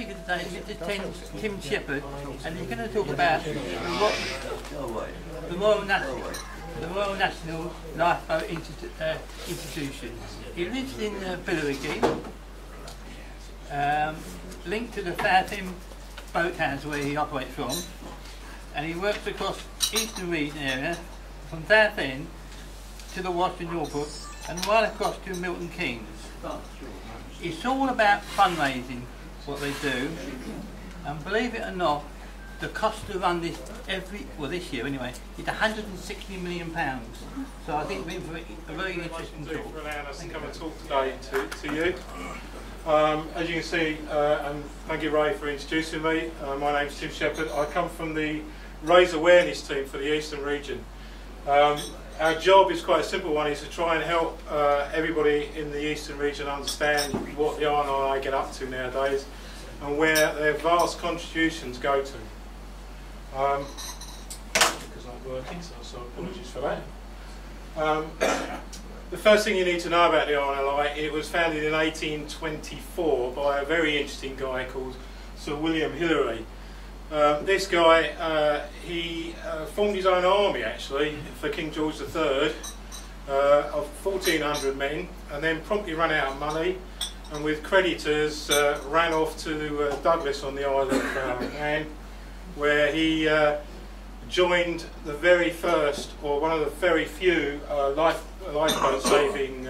speaker today is Mr. Tim, Tim Sheppard, and he's going to talk about the, the Royal National, the Royal National Lifeboat Institu- uh, Institution. He lives in uh, Billericay, um, linked to the Southend boathouse where he operates from, and he works across Eastern Region area from Southend to the Wash in Norfolk and right across to Milton Keynes. It's all about fundraising, what they do, and believe it or not, the cost to run this every, well this year anyway, is 160 million pounds. So I think we've a very interesting talk. for allowing us to come and talk today to, to you. Um, as you can see, uh, and thank you Ray for introducing me, uh, my name's Tim Sheppard. I come from the Raise Awareness team for the Eastern region. Um, our job is quite a simple one, is to try and help uh, everybody in the Eastern region understand what the RNI get up to nowadays and where their vast contributions go to. Um, because I'm working, so, so apologies for that. Um, the first thing you need to know about the RNLI, it was founded in 1824 by a very interesting guy called Sir William Hillary. Um, this guy, uh, he uh, formed his own army actually for King George III uh, of 1,400 men and then promptly ran out of money and with creditors uh, ran off to uh, Douglas on the Isle of uh, Man where he joined the very first, or one of the very few, life, lifeboat saving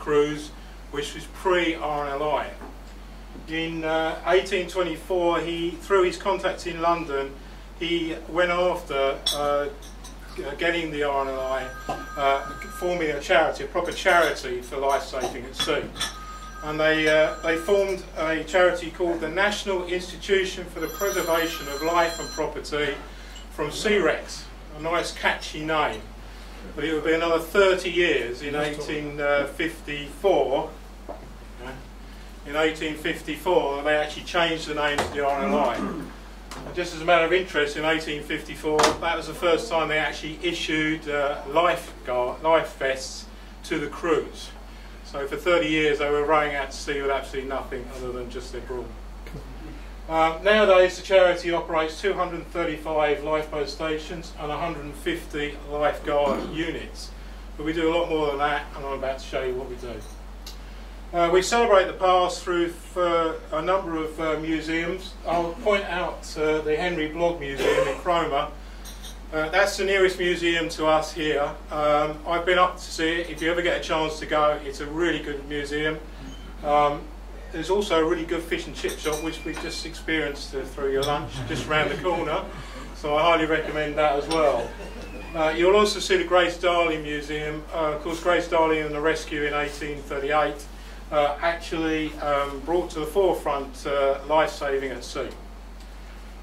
crews, which was pre-RNLI. In uh, 1824, he, through his contacts in London, he went after uh, getting the RNLI, uh, forming a charity, a proper charity for life saving at sea. And they, uh, they formed a charity called the National Institution for the Preservation of Life and Property from Shipwrecks, a nice catchy name. But it would be another 30 years in 1854. In 1854, they actually changed the name to the RNLI. And just as a matter of interest, in 1854, that was the first time they actually issued uh, life, guard, life vests to the crews. So for 30 years, they were rowing out to sea with absolutely nothing other than just their brawn. Um, nowadays, the charity operates 235 lifeboat stations and 150 lifeguard units. But we do a lot more than that, and I'm about to show you what we do. Uh, we celebrate the past through for a number of uh, museums. I'll point out uh, the Henry Blogg Museum in Cromer. Uh, that's the nearest museum to us here. Um, I've been up to see it. If you ever get a chance to go, it's a really good museum. Um, there's also a really good fish and chip shop, which we just experienced uh, through your lunch, just round the corner. So I highly recommend that as well. Uh, you'll also see the Grace Darling Museum. Uh, of course, Grace Darling and the rescue in 1838 uh, actually um, brought to the forefront uh, life saving at sea.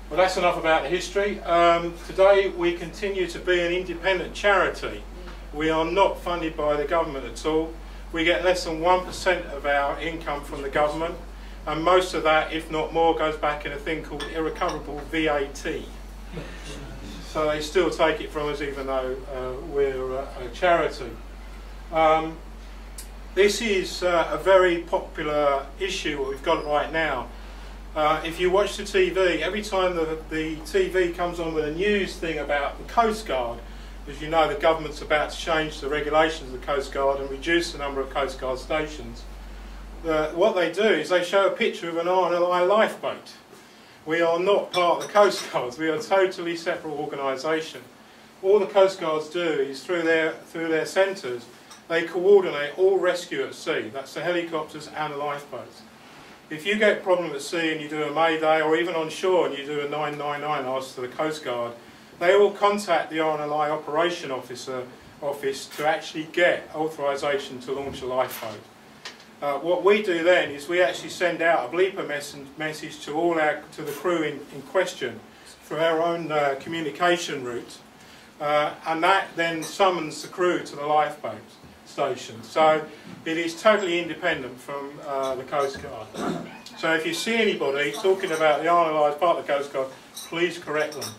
Well, that's enough about the history. Um, today, we continue to be an independent charity. We are not funded by the government at all. We get less than 1% of our income from the government, and most of that, if not more, goes back in a thing called irrecoverable VAT. So they still take it from us even though uh, we're a, a charity. Um, this is uh, a very popular issue we've got right now. Uh, if you watch the TV, every time the, the TV comes on with a news thing about the Coast Guard, as you know the government's about to change the regulations of the Coast Guard and reduce the number of Coast Guard stations, what they do is they show a picture of an RNLI lifeboat. We are not part of the Coast Guards, we are a totally separate organisation. All the Coast Guards do is through their, through their centres, they coordinate all rescue at sea. That's the helicopters and the lifeboats. If you get a problem at sea and you do a mayday, or even on shore and you do a 999 ask to the Coast Guard, they will contact the RNLI operation officer office to actually get authorisation to launch a lifeboat. Uh, what we do then is we actually send out a bleeper mes message to all our to the crew in, in question through our own uh, communication route, uh, and that then summons the crew to the lifeboat station. So it is totally independent from uh, the Coast Guard. So if you see anybody talking about the as part of the Coast Guard, please correct them.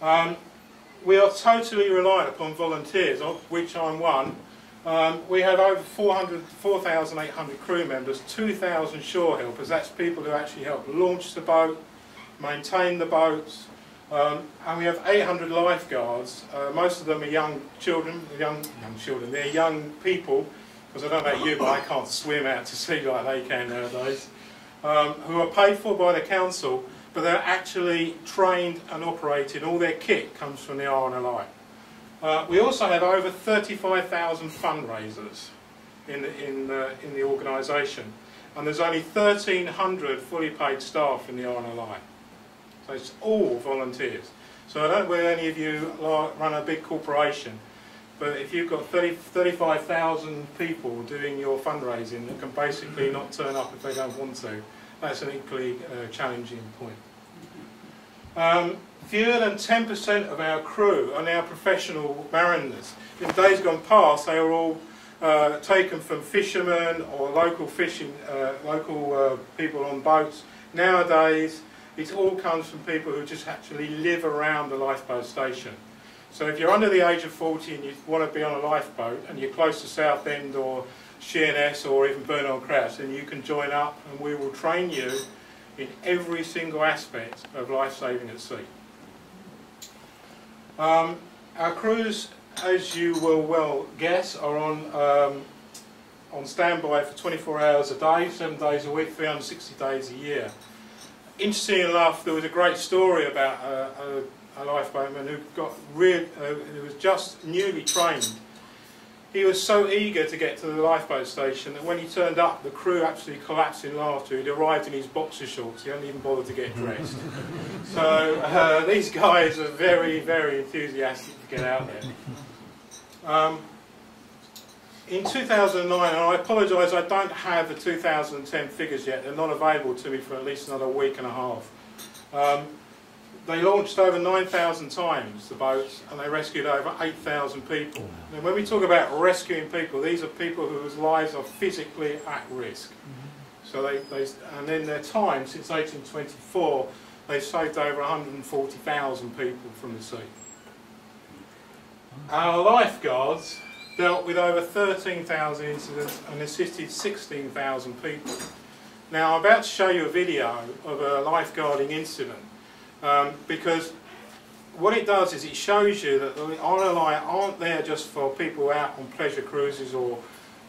Um, we are totally reliant upon volunteers, of which I'm one. Um, we have over 4,800 crew members, 2,000 shore helpers. That's people who actually help launch the boat, maintain the boats, um, and we have 800 lifeguards. Uh, most of them are young children, young young children. They're young people, because I don't know about you, but I can't swim out to sea like they can nowadays. Um, who are paid for by the council, but they're actually trained and operated. All their kit comes from the RNLI. Uh, we also have over 35,000 fundraisers in the, in, uh, in the organisation. And there's only 1,300 fully paid staff in the RNLI. So it's all volunteers. So I don't know any of you run a big corporation, but if you've got 30, 35,000 people doing your fundraising that can basically not turn up if they don't want to, that's an equally uh, challenging point. Um, fewer than 10% of our crew are now professional mariners. In days gone past, they were all uh, taken from fishermen or local fishing, uh, local uh, people on boats. Nowadays, it all comes from people who just actually live around the lifeboat station. So if you're under the age of 40 and you want to be on a lifeboat and you're close to Southend or Sheerness or even Burnham-on-Crouch, then you can join up and we will train you in every single aspect of life saving at sea. Um, our crews, as you will well guess, are on um, on standby for 24 hours a day, 7 days a week, 360 days a year. Interesting enough, there was a great story about a, a, a lifeboatman who got real, uh, who was just newly trained he was so eager to get to the lifeboat station that when he turned up, the crew actually collapsed in laughter. He'd arrived in his boxer shorts. He hadn't even bothered to get dressed. so uh, these guys are very, very enthusiastic to get out there. Um, in 2009, and I apologise, I don't have the 2010 figures yet. They're not available to me for at least another week and a half. Um, they launched over 9,000 times, the boats, and they rescued over 8,000 people. And when we talk about rescuing people, these are people whose lives are physically at risk. So they, they and in their time, since 1824, they've saved over 140,000 people from the sea. Our lifeguards dealt with over 13,000 incidents and assisted 16,000 people. Now I'm about to show you a video of a lifeguarding incident um, because what it does is it shows you that the RLI aren't there just for people out on pleasure cruises or,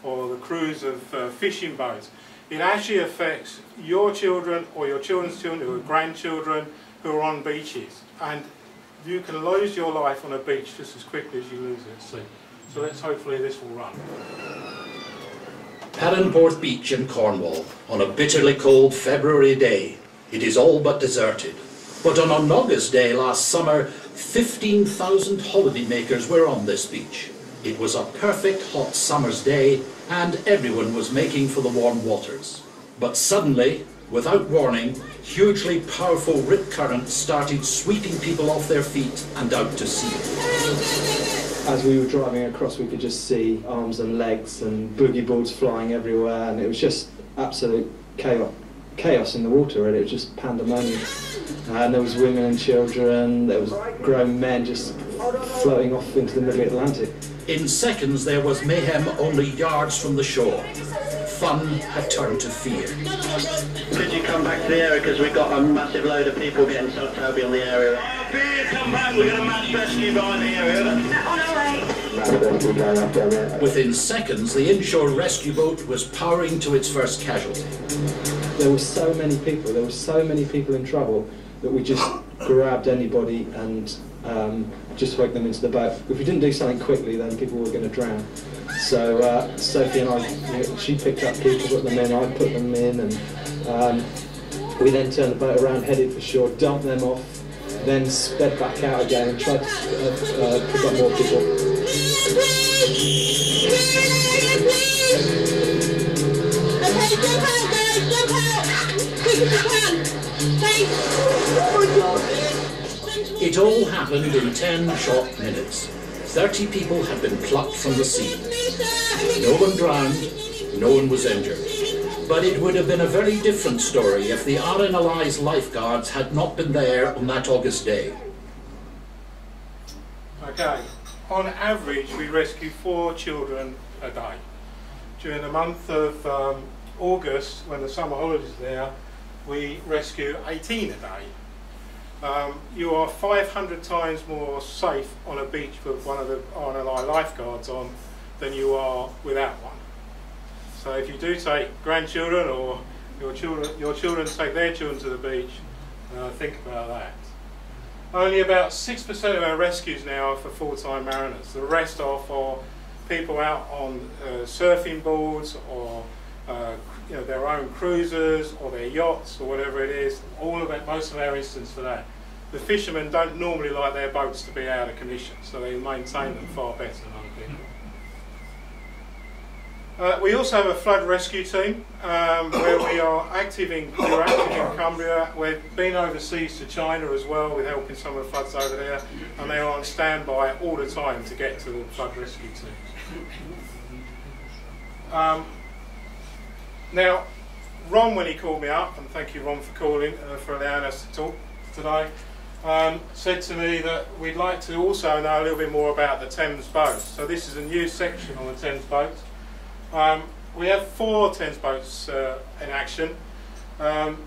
or the cruise of uh, fishing boats. It actually affects your children or your children's children or grandchildren who are on beaches. And you can lose your life on a beach just as quickly as you lose it at sea. So let's hopefully this will run. Perranporth Beach in Cornwall on a bitterly cold February day. It is all but deserted. But on an August day last summer, 15,000 holidaymakers were on this beach. It was a perfect hot summer's day and everyone was making for the warm waters. But suddenly, without warning, hugely powerful rip currents started sweeping people off their feet and out to sea. As we were driving across, we could just see arms and legs and boogie boards flying everywhere, and it was just absolute chaos, chaos in the water, really. It was just pandemonium. And there was women and children, there was grown men just floating off into the middle Atlantic. In seconds there was mayhem only yards from the shore. Fun had turned to fear. Could you come back to the area because we've got a massive load of people getting sucked over in the area. Beer, come back, we've got a mass rescue behind the area. On our way. Within seconds, the inshore rescue boat was powering to its first casualty. There were so many people, there were so many people in trouble that we just grabbed anybody and um, just woke them into the boat. If we didn't do something quickly, then people were going to drown. So uh, Sophie and I, you know, she picked up people, put them in, I put them in, and um, we then turned the boat around, headed for shore, dumped them off, then sped back out again and tried to uh, uh, pick up more people. Okay, jump out, guys, jump out! It all happened in 10 short minutes. 30 people had been plucked from the sea. No one drowned, no one was injured. But it would have been a very different story if the RNLI's lifeguards had not been there on that August day. Okay, on average we rescue four children a day. During the month of um, August, when the summer holidays are there, we rescue 18 a day. Um, you are 500 times more safe on a beach with one of the RNLI lifeguards on than you are without one. So if you do take grandchildren or your children, your children take their children to the beach, uh, think about that. Only about 6% of our rescues now are for full-time mariners. The rest are for people out on uh, surfing boards or uh, you know, their own cruisers or their yachts or whatever it is. All of it, most of our instance for that. The fishermen don't normally like their boats to be out of commission, so they maintain them far better than other people. Uh, we also have a flood rescue team um, where we are active in, we're active in Cumbria. We've been overseas to China as well with helping some of the floods over there, and they are on standby all the time to get to the flood rescue team. Um, now, Ron, when he called me up, and thank you, Ron, for calling, uh, for allowing us to talk today, um, said to me that we'd like to also know a little bit more about the Thames boats. So this is a new section on the Thames boats. Um, we have four Thames boats uh, in action. Um,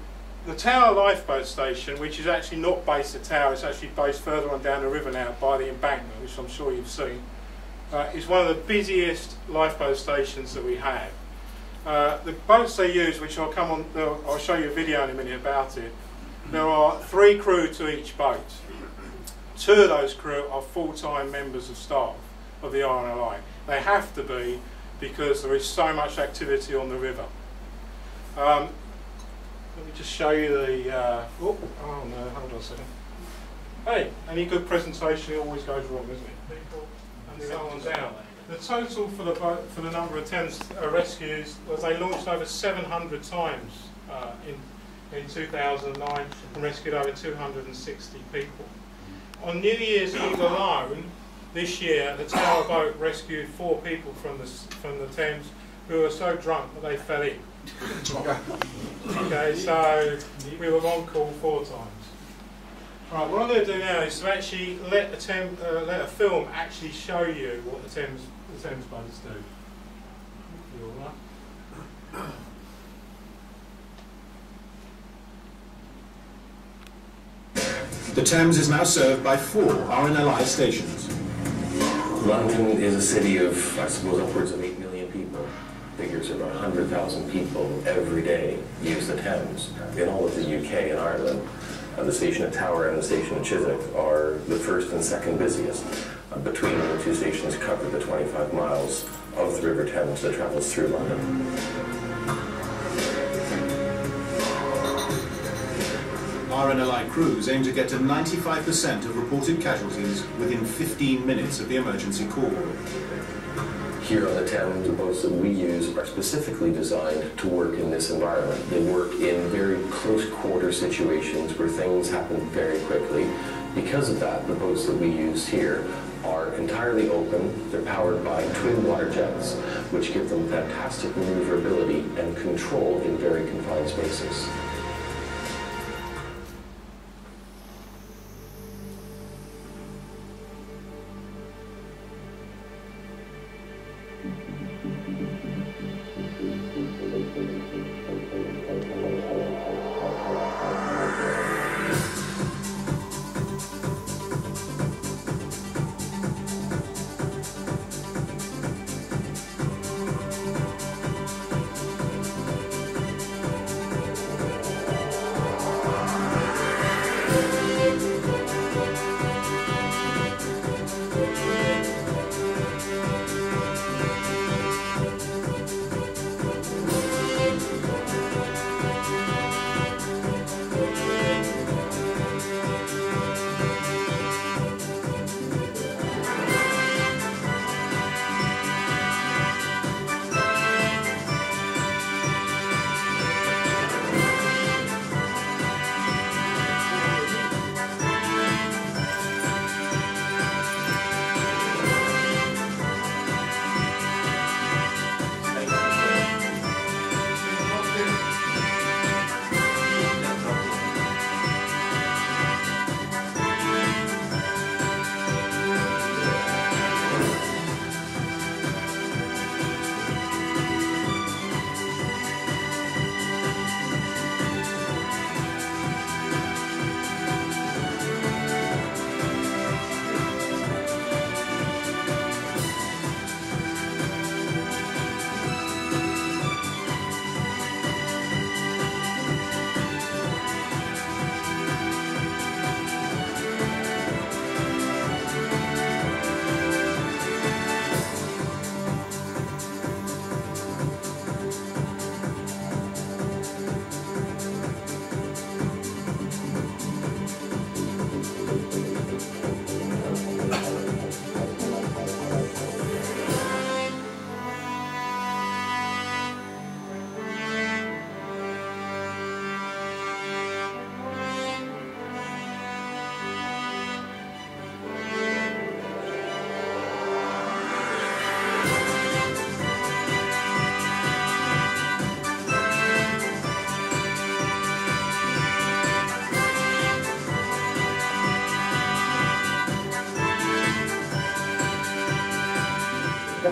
the Tower Lifeboat Station, which is actually not based at Tower, it's actually based further on down the river now by the embankment, which I'm sure you've seen, uh, is one of the busiest lifeboat stations that we have. Uh, the boats they use, which I'll come on, I'll show you a video in a minute about it. There are three crew to each boat. Two of those crew are full-time members of staff of the RNLI. They have to be because there is so much activity on the river. Um, let me just show you the. Uh, oh, oh no, hold on a second. Hey, any good presentation always goes wrong, isn't it? And. The total for the for the number of Thames uh, rescues was they launched over 700 times uh, in in 2009 and rescued over 260 people. On New Year's Eve alone, this year, the Tower boat rescued four people from the, from the Thames who were so drunk that they fell in. okay, so we were on call four times. Right, what I'm going to do now is to actually let, a Thames, uh, let a film actually show you what the Thames, the Thames boats do. The Thames is now served by four RNLI stations. London is a city of, I suppose, upwards of 8 million people. Figures of 100,000 people every day use the Thames. In all of the UK and Ireland, uh, the station at Tower and the station at Chiswick are the first and second busiest. Uh, between the two stations cover the 25 miles of the River Thames that travels through London. RNLI crews aim to get to 95% of reported casualties within 15 minutes of the emergency call. Here on the Thames, the boats that we use are specifically designed to work in this environment. They work in very close quarter situations where things happen very quickly. Because of that, the boats that we use here are entirely open. They're powered by twin water jets, which give them fantastic maneuverability and control in very confined spaces.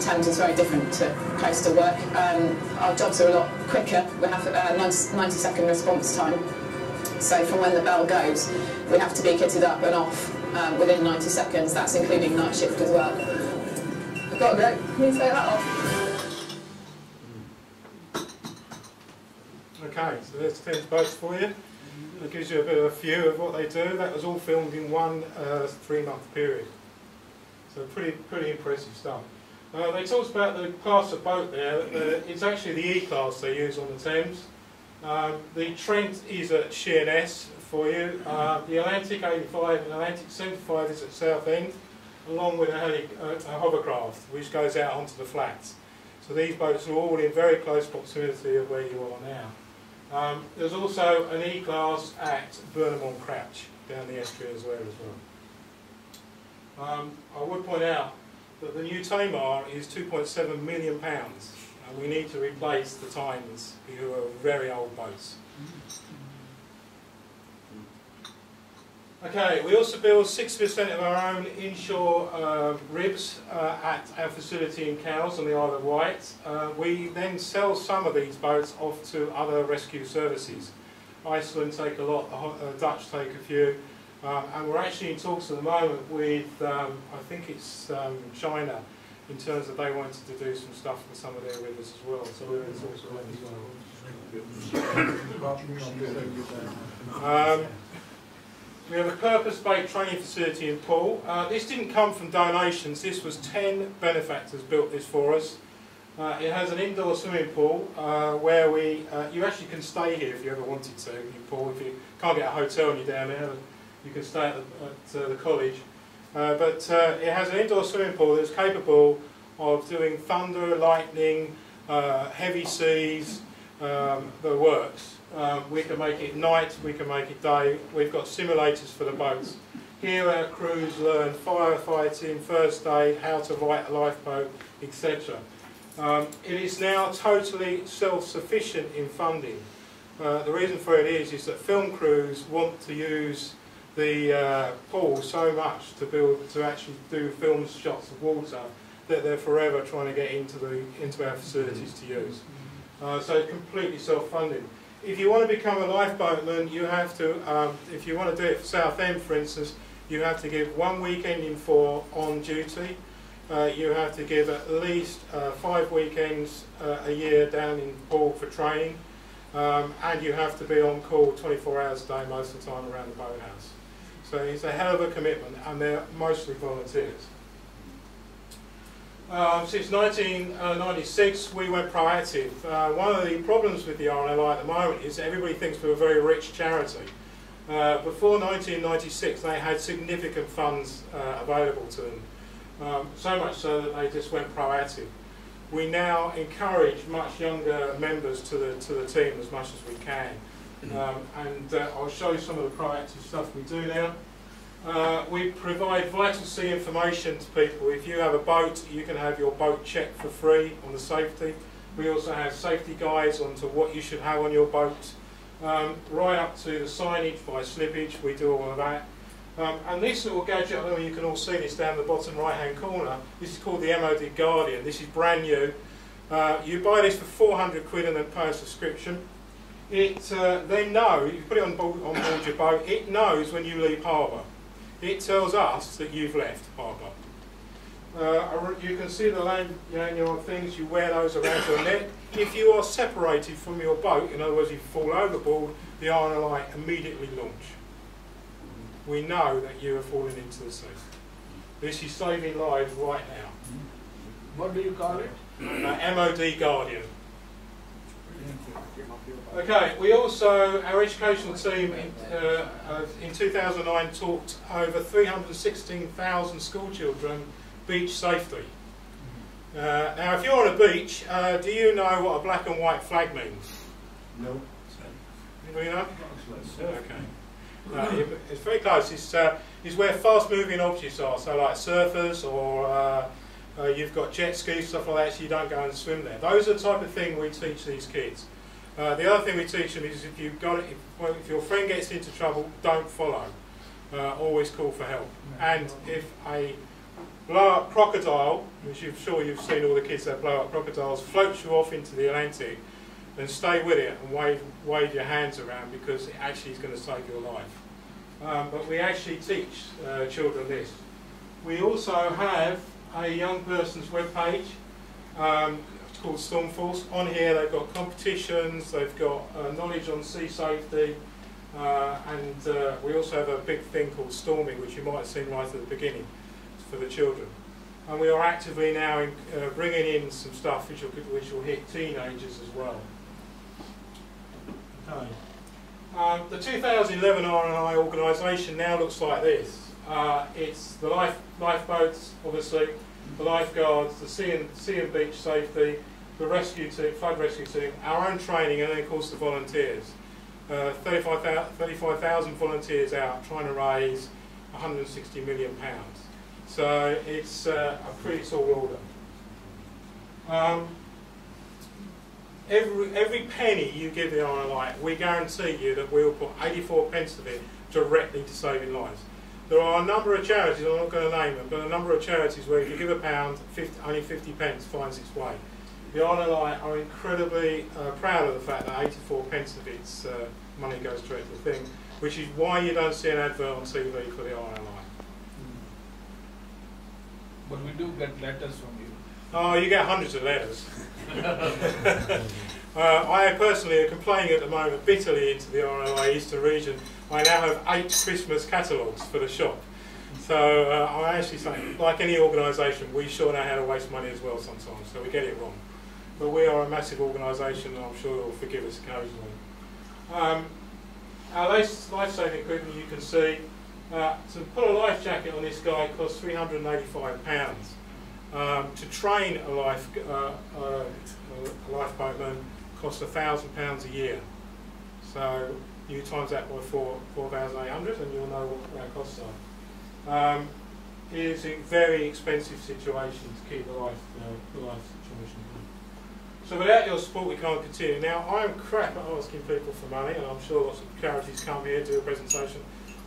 Thames is very different to coastal work. Um, our jobs are a lot quicker. We have a 90, 90 second response time. So from when the bell goes, we have to be kitted up and off um, within 90 seconds. That's including night shift as well. I've got to go. Can you take that off? Okay, so there's 10 boats for you. It gives you a bit of a view of what they do. That was all filmed in one uh, three-month period. So pretty, pretty impressive stuff. Uh, they talked about the class of boat there. Uh, it's actually the E-class they use on the Thames. Um, the Trent is at Sheerness for you. Uh, the Atlantic 85 and Atlantic 75 is at Southend, along with a, heli uh, a hovercraft which goes out onto the flats. So these boats are all in very close proximity of where you are now. Um, there's also an E-class at Burnham on Crouch down the estuary as well. As well. Um, I would point out that the new Tamar is 2.7 million pounds, and we need to replace the Tynes, who are very old boats. Okay, we also build 60% of our own inshore uh, ribs uh, at our facility in Cowes on the Isle of Wight. Uh, we then sell some of these boats off to other rescue services. Iceland take a lot, the Dutch take a few, um, and we're actually in talks at the moment with, um, I think it's um, China, in terms of they wanted to do some stuff with some of their rivers as well. So we're in talks with them as well. Um, we have a purpose-based training facility in Poole. Uh, this didn't come from donations. This was 10 benefactors built this for us. Uh, it has an indoor swimming pool uh, where we, uh, you actually can stay here if you ever wanted to in Poole. If you can't get a hotel and you're down there, you can stay at the, at, uh, the college. Uh, but it has an indoor swimming pool that's capable of doing thunder, lightning, heavy seas, um, the works. Um, we can make it night, we can make it day. We've got simulators for the boats. Here our crews learn firefighting, first aid, how to write a lifeboat, etc. Um, it is now totally self-sufficient in funding. Uh, the reason for it is, is that film crews want to use the uh, pool so much to build, to actually do film shots of water that they're forever trying to get into the into our facilities to use. Uh, so completely self-funding if you want to become a lifeboatman, you have to, um, if you want to do it for Southend, for instance, you have to give one weekend in four on duty. Uh, you have to give at least uh, five weekends uh, a year down in Poole for training. Um, and you have to be on call 24 hours a day most of the time around the boathouse. So it's a hell of a commitment, and they're mostly volunteers. Um, since 1996, we went proactive. Uh, one of the problems with the RNLI at the moment is everybody thinks we're a very rich charity. Uh, before 1996, they had significant funds uh, available to them, um, so much so that they just went proactive. We now encourage much younger members to the, to the team as much as we can. Um, and uh, I'll show you some of the proactive stuff we do now. Uh, we provide vital sea information to people. If you have a boat, you can have your boat checked for free on the safety. We also have safety guides onto what you should have on your boat. Um, right up to the signage by slippage, we do all of that. Um, and this little gadget, I don't know you can all see this down the bottom right hand corner, this is called the MOB Guardian. This is brand new. Uh, you buy this for 400 quid and then pay a subscription. It uh, then knows, you put it on board, on board your boat, it knows when you leave harbour it tells us that you've left harbour. Uh, you can see the land lanyard things, you wear those around your neck. If you are separated from your boat, in other words, you fall overboard, the RNLI immediately launch. We know that you are falling into the sea. This is saving lives right now. What do you call it? Uh, MOB Guardian. Okay, we also, our educational team in, uh, in 2009 taught over 316,000 school children beach safety. Uh, now, if you're on a beach, uh, do you know what a black and white flag means? No. Anybody know? Okay. Uh, it's very close. It's, uh, it's where fast-moving objects are, so like surfers or uh, uh, you've got jet skis, stuff like that, so you don't go and swim there. Those are the type of thing we teach these kids. Uh, the other thing we teach them is if you've got it, if, well, if your friend gets into trouble, don't follow. Uh, always call for help. And if a blow up crocodile, which I'm sure you've seen all the kids that blow up crocodiles, floats you off into the Atlantic, then stay with it and wave, wave your hands around because it actually is going to save your life. Um, but we actually teach uh, children this. We also have a young person's webpage um, called Stormforce. On here they've got competitions, they've got uh, knowledge on sea safety, uh, and uh, we also have a big thing called Storming, which you might have seen right at the beginning for the children. And we are actively now in, uh, bringing in some stuff which will, which will hit teenagers as well. Okay. Um, the 2011 RNI organisation now looks like this. Uh, it's the life, lifeboats, obviously, the lifeguards, the sea and, sea and beach safety, the rescue team, flood rescue team, our own training, and then of course the volunteers. Uh, 35,000 35, volunteers out trying to raise 160 million pounds. So it's uh, a pretty tall order. Um, every, every penny you give the RNLI, we guarantee you that we'll put 84 pence of it directly to saving lives. There are a number of charities, I'm not going to name them, but a number of charities where if you give a pound, 50, only 50 pence finds its way. The RNLI are incredibly uh, proud of the fact that 84 pence of its uh, money goes to the thing, which is why you don't see an advert on TV for the RNLI. But we do get letters from you. Oh, you get hundreds of letters. uh, I personally am complaining at the moment bitterly into the RNLI Eastern region. I now have eight Christmas catalogues for the shop. So uh, I actually say, like any organisation, we sure know how to waste money as well sometimes, so we get it wrong. But we are a massive organisation and I'm sure you'll forgive us occasionally. Um, our life-saving equipment you can see, uh, to put a life jacket on this guy costs £385. Um, to train a life uh, uh, a lifeboatman costs £1,000 a year. So you times that by 4, 4,800 and you'll know what our costs are. Um, it is a very expensive situation to keep the life, uh, the life situation so without your support we can't continue. Now I'm crap at asking people for money and I'm sure lots of charities come here, do a presentation,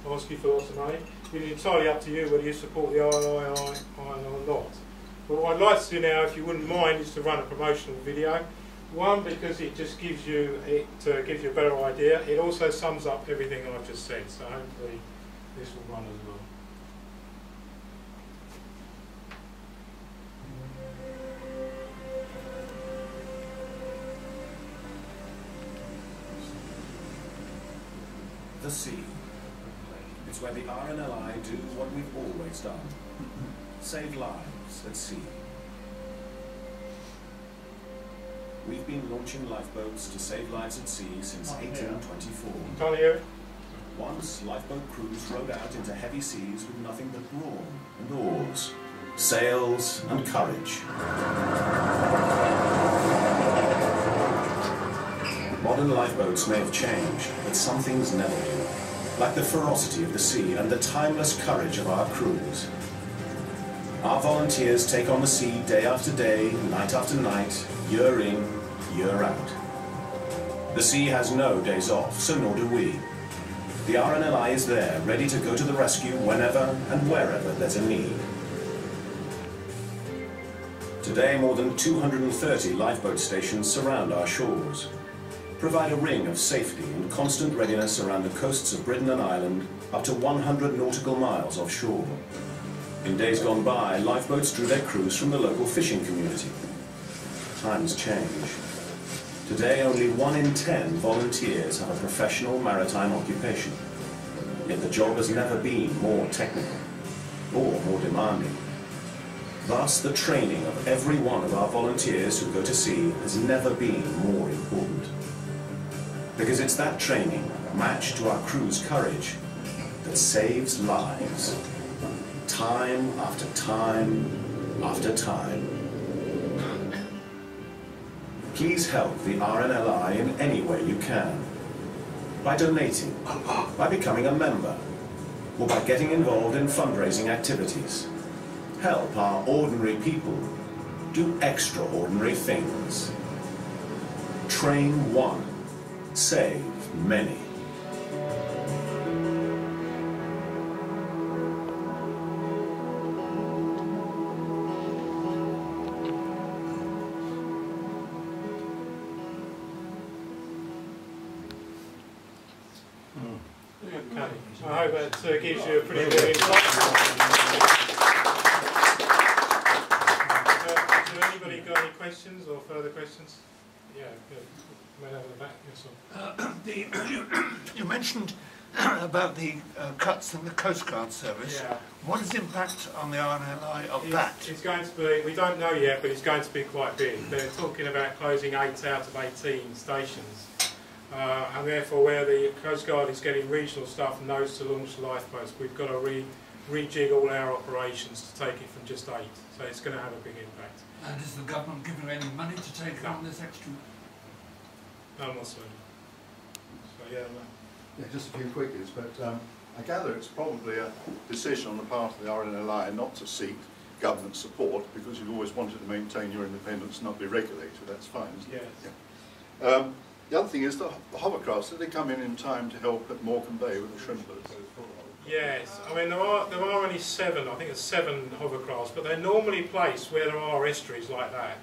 ask you for lots of money. It's entirely up to you whether you support the RNI or not. But what I'd like to do now, if you wouldn't mind, is to run a promotional video. One, because it just gives you it uh, gives you a better idea. It also sums up everything I've just said, so hopefully this will run as well. The sea. It's where the RNLI do what we've always done. Save lives at sea. We've been launching lifeboats to save lives at sea since 1824. Can't? Once, lifeboat crews rowed out into heavy seas with nothing but brawn and oars, sails and courage. Modern lifeboats may have changed, but some things never do. Like the ferocity of the sea and the timeless courage of our crews. Our volunteers take on the sea day after day, night after night, year in, year out. The sea has no days off, so nor do we. The RNLI is there, ready to go to the rescue whenever and wherever there's a need. Today, more than 230 lifeboat stations surround our shores provide a ring of safety and constant readiness around the coasts of Britain and Ireland up to 100 nautical miles offshore. In days gone by, lifeboats drew their crews from the local fishing community. Times change. Today, only one in ten volunteers have a professional maritime occupation. Yet the job has never been more technical or more demanding. Thus, the training of every one of our volunteers who go to sea has never been more important. Because it's that training, matched to our crew's courage, that saves lives. Time after time after time. Please help the RNLI in any way you can. By donating, by becoming a member, or by getting involved in fundraising activities. Help our ordinary people do extraordinary things. Train one save many. about the uh, cuts in the Coast Guard service. Yeah. What is the impact on the RNLI of that? It's, it's going to be, we don't know yet, but it's going to be quite big. They're talking about closing 8 out of 18 stations. Uh, and therefore, where the Coast Guard is getting regional stuff and knows to launch the lifeboats, we've got to re rejig all our operations to take it from just 8. So it's going to have a big impact. And is the government giving any money to take on this extra? None whatsoever. So, yeah, no. Yeah, just a few quickies, but um, I gather it's probably a decision on the part of the RNLI not to seek government support because you've always wanted to maintain your independence and not be regulated. That's fine, isn't Yes. it? Yeah. Um, the other thing is the, the hovercrafts, did they come in in time to help at Morecambe Bay with the shrimpers? Yes, I mean there are there are only seven. I think there's seven hovercrafts, but they're normally placed where there are estuaries like that.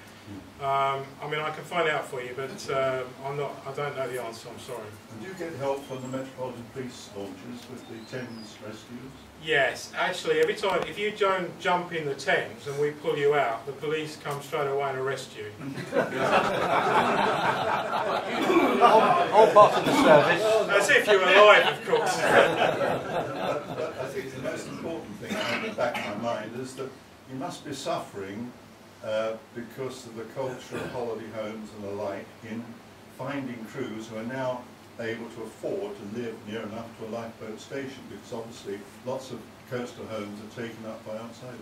Um, I mean I can find out for you, but um, I'm not. I don't know the answer. I'm sorry. And do you get help from the Metropolitan Police launches with the Thames rescues? Yes, actually, every time if you don't jump in the Thames and we pull you out, the police come straight away and arrest you. All part of the service. As if you were alive, of course. but, but I think the most important thing I have in the back of my mind is that you must be suffering uh, because of the culture of holiday homes and the like in finding crews who are now able to afford to live near enough to a lifeboat station because obviously lots of coastal homes are taken up by outsiders.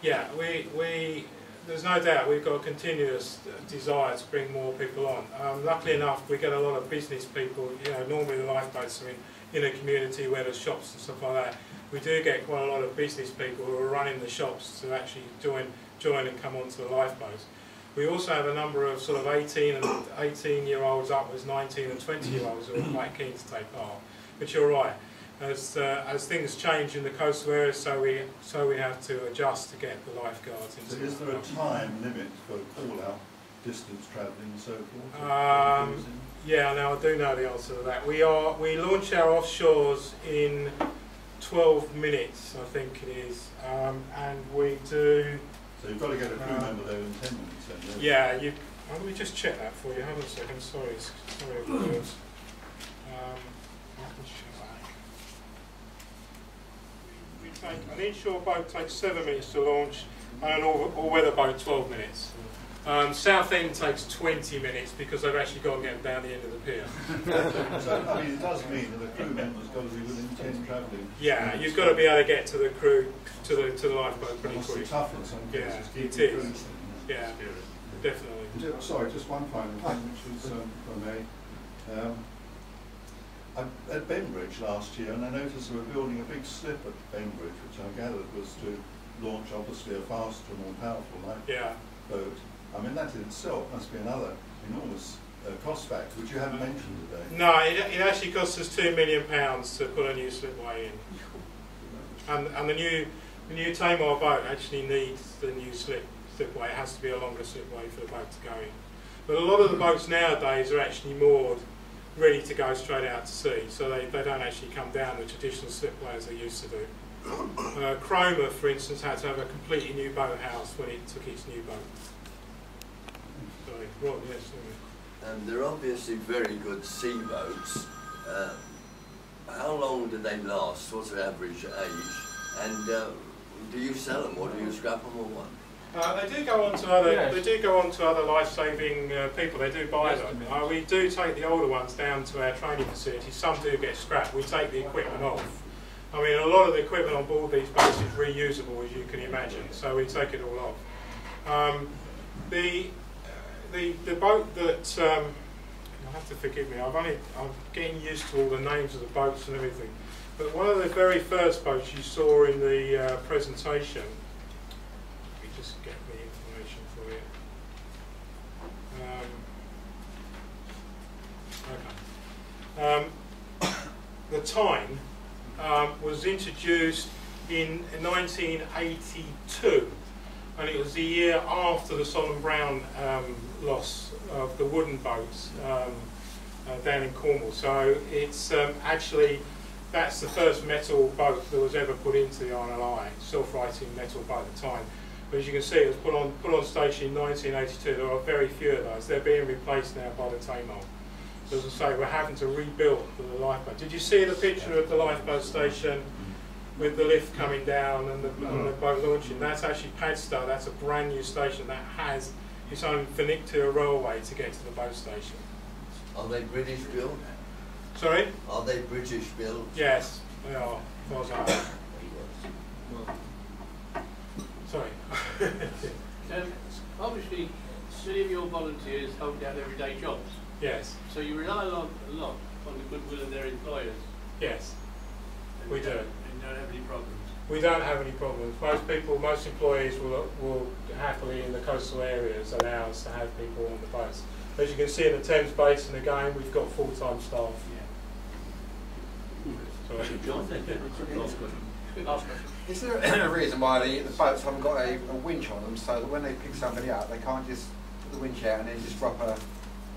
Yeah, we, we, there's no doubt we've got a continuous desire to bring more people on. Um, luckily enough, we get a lot of business people, you know, normally the lifeboats are in, in a community where there's shops and stuff like that. We do get quite a lot of business people who are running the shops to actually join, join and come onto the lifeboats. We also have a number of sort of 18 and 18 year olds upwards, 19 and 20 year olds who are quite keen to take part. But you're right, as, uh, as things change in the coastal areas, so we, so we have to adjust to get the lifeguards into So is there a time limit for call-out, distance travelling and so forth? Um, yeah, now I do know the answer to that. We are we launch our offshores in 12 minutes, I think it is, um, and we do. So you've got to get a crew uh, member there in 10 minutes then, don't you? Yeah, you. oh, Let me just check that for you. Hold on a second. Sorry, sorry. viewers. Um, I can check that. We take an inshore boat takes seven minutes to launch, and an all, all-weather boat 12 minutes. Um, Southend takes 20 minutes because they've actually got to get down the end of the pier. so, I mean, it does mean that the crew member's got to be within 10 travelling. Yeah, you've got to be able to get to the crew, to the to the lifeboat pretty quick. tough in some Yeah, cases, it keeping is. Yeah, definitely. Ju- Sorry, just one final thing, which was, um, if I may. Um, I- at Bembridge last year, and I noticed they were building a big slip at Bembridge, which I gathered was to launch obviously a faster, more powerful Yeah. lifeboat. I mean, that in itself must be another enormous uh, cost factor, which you haven't mentioned today. No, it, it actually costs us two million pounds to put a new slipway in, and and the new the new Tamar boat actually needs the new slip slipway. It has to be a longer slipway for the boat to go in. But a lot of the boats nowadays are actually moored, ready to go straight out to sea, so they, they don't actually come down the traditional slipway as they used to do. Uh, Cromer, for instance, had to have a completely new boathouse when it took its new boat. Sorry, Rod, yes, sorry. And they're obviously very good sea boats. Uh, how long do they last? What's the average age? And uh, do you sell them or do you scrap them or what? Uh, they do go on to other. Yes. They do go on to other life-saving uh, people. They do buy them. Uh, we do take the older ones down to our training facilities. Some do get scrapped. We take the equipment off. I mean, a lot of the equipment on board these boats is reusable, as you can imagine. So we take it all off. Um, the the the boat that um, you'll have to forgive me. I've only I'm getting used to all the names of the boats and everything. But one of the very first boats you saw in the uh, presentation let me just get the information for you. Um, okay. Um, the Tyne um, was introduced in 1982, and it was the year after the Solomon Browne um, loss of the wooden boats um, uh, down in Cornwall. So it's um, actually that's the first metal boat that was ever put into the RNLI, self-righting metal at the time. But as you can see, it was put on put on station in 1982. There are very few of those. They're being replaced now by the Tamar. So as I say, we're having to rebuild the lifeboat. Did you see the picture of the lifeboat station with the lift coming down and the, and the boat launching? That's actually Padstow. That's a brand new station that has its own funicular railway to get to the boat station. Are they British built? Sorry? Are they British built? Yes, they are. Was I? Sorry. Um, obviously, many of your volunteers hold down everyday jobs. Yes. So you rely a lot, a lot on the goodwill of their employers. Yes, and we you do. Don't- don't have any problems. We don't have any problems. Most people, most employees will, will happily in the coastal areas allow us to have people on the boats. As you can see in the Thames Basin again, we've got full-time staff. Yeah. Sorry. Is there a reason why the, the boats haven't got a, a winch on them so that when they pick somebody up, they can't just put the winch out and then just drop a,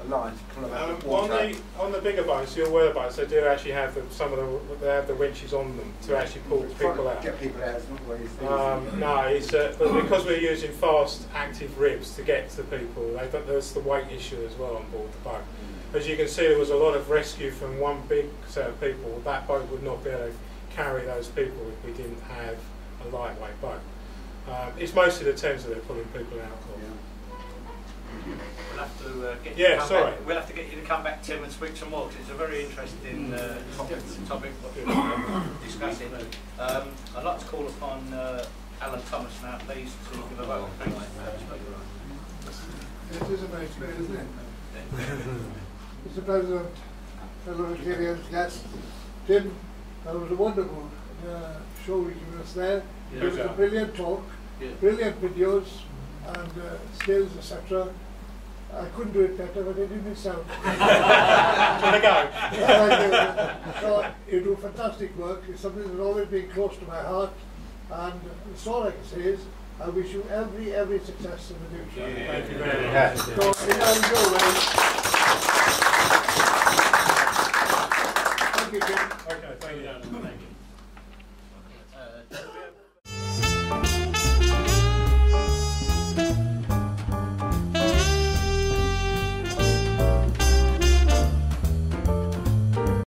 a line to pull of Um, on the on the bigger boats, your weather boats, they do actually have the, some of the they have the winches on them to actually pull people out. Get people out, it's not always easy. Um, no, it's uh, but because we're using fast, active ribs to get to the people, they, but there's the weight issue as well on board the boat. As you can see, there was a lot of rescue from one big set of people. That boat would not be able to carry those people if we didn't have a lightweight boat. Um, it's mostly the Thames that they're pulling people out of. We'll have to uh, get you Yeah, to come sorry. back. We'll have to get you to come back, Tim, and speak some more because it's a very interesting uh, topic. Topic what we're discussing. Um, I'd like to call upon uh, Alan Thomas now, please, to give a vote. Thanks. It is a nice day, isn't it? Mr. President, fellow Rotarians, guests, Tim, that was a wonderful uh, show you gave us there. Yeah. It was a brilliant talk, Yeah. brilliant videos and uh, skills, etc. I couldn't do it better, but I did myself. Wanna go? Yeah, I do. so you do fantastic work. It's something that's always been close to my heart. And that's all I can say is I wish you every, every success in the future. Yeah. Thank you very much. Yeah. So, in your way. Thank you, Jim. Okay, thank you. Thank you.